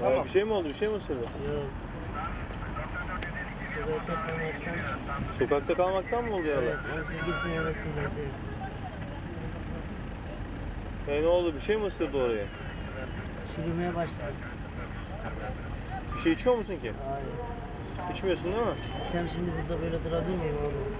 Tamam. Bir şey mi oldu? Bir şey mi ısırdı? Yok. Sokakta kalmaktan çıktı. Sokakta kalmaktan mı oldu Evet, yaralar? 18 sene arasındaydı. E ne oldu? Bir şey mi ısırdı oraya? Çürümeye başladı. Bir şey içiyor musun ki? Hayır. İçmiyorsun değil mi? Sen şimdi burada böyle durabilir miyim oğlum?